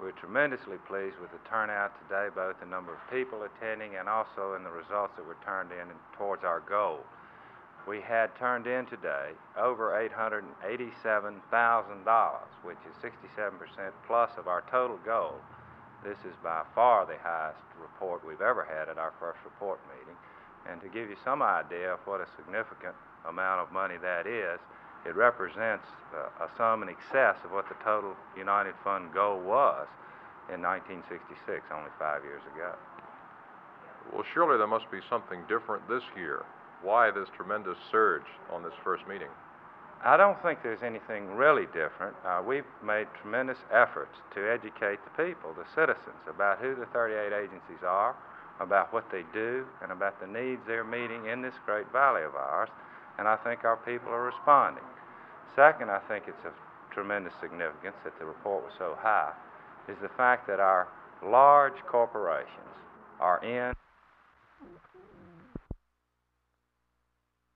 We're tremendously pleased with the turnout today, both the number of people attending and also in the results that were turned in towards our goal. We had turned in today over $887,000, which is 67% plus of our total goal. This is by far the highest report we've ever had at our first report meeting. And to give you some idea of what a significant amount of money that is, it represents uh, a sum in excess of what the total United Fund goal was in 1966, only five years ago. Well, surely there must be something different this year. Why this tremendous surge on this first meeting? I don't think there's anything really different. Uh, we've made tremendous efforts to educate the people, the citizens, about who the 38 agencies are, about what they do, and about the needs they're meeting in this great valley of ours. And I think our people are responding. Second, I think it's of tremendous significance that the report was so high, is the fact that our large corporations are in